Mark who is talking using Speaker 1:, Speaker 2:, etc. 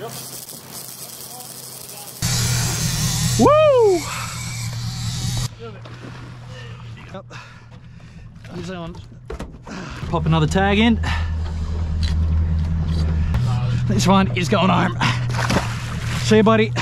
Speaker 1: Woo! Yep. New Zealand. Pop another tag in. This one is going home. See you, buddy.